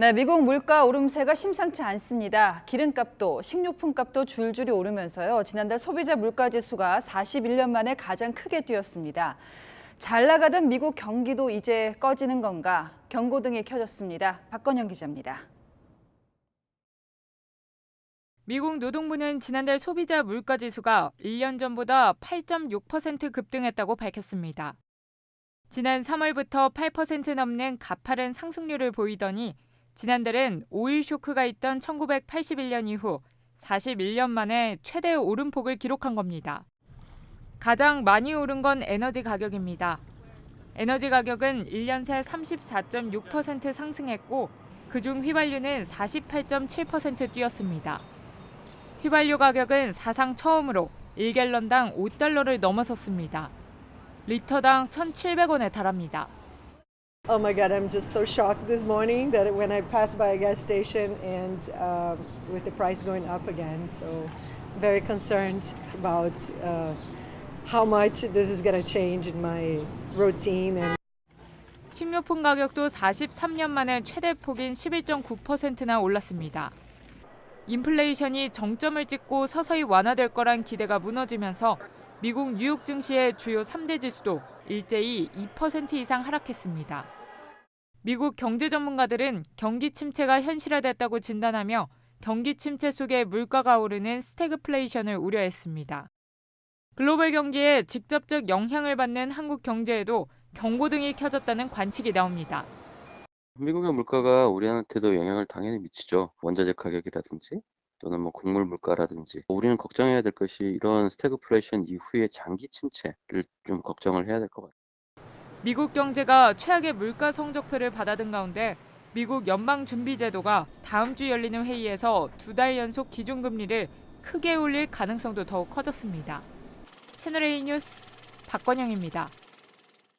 네, 미국 물가 오름세가 심상치 않습니다. 기름값도 식료품값도 줄줄이 오르면서요. 지난달 소비자 물가지수가 41년 만에 가장 크게 뛰었습니다. 잘 나가던 미국 경기도 이제 꺼지는 건가? 경고등이 켜졌습니다. 박건영 기자입니다. 미국 노동부는 지난달 소비자 물가 지수가 1년 전보다 8.6% 급등했다고 밝혔습니다. 지난 3월부터 8% 넘는 가파른 상승률을 보이더니 지난달은 오일 쇼크가 있던 1981년 이후 41년 만에 최대 오름폭을 기록한 겁니다. 가장 많이 오른 건 에너지 가격입니다. 에너지 가격은 1년 새 34.6% 상승했고 그중 휘발유는 48.7% 뛰었습니다. 휘발유 가격은 사상 처음으로 1갤런당 5달러를 넘어섰습니다. 리터당 1,700원에 달합니다. Oh my God, I'm just so shocked this morning that when I passed by a gas station and um, with the price going up again. So, very concerned about uh, how much this is going to change in my routine and 식료품 가격도 43년 만에 최대 폭인 11.9%나 올랐습니다. 인플레이션이 정점을 찍고 서서히 완화될 거란 기대가 무너지면서 미국 뉴욕 증시의 주요 3대 지수도 일제히 2% 이상 하락했습니다. 미국 경제 전문가들은 경기 침체가 현실화됐다고 진단하며 경기 침체 속에 물가가 오르는 스태그플레이션을 우려했습니다. 글로벌 경기에 직접적 영향을 받는 한국 경제에도 경고등이 켜졌다는 관측이 나옵니다. 미국의 물가가 우리한테도 영향을 당연히 미치죠. 원자재 가격이라든지 또는 뭐 곡물 물가라든지 우리는 걱정해야 될 것이 이런 스태그플레이션 이후의 장기 침체를 좀 걱정을 해야 될 것 같아요. 미국 경제가 최악의 물가 성적표를 받아든 가운데 미국 연방준비제도가 다음 주 열리는 회의에서 두 달 연속 기준금리를 크게 올릴 가능성도 더욱 커졌습니다. 채널A 뉴스 박건영입니다.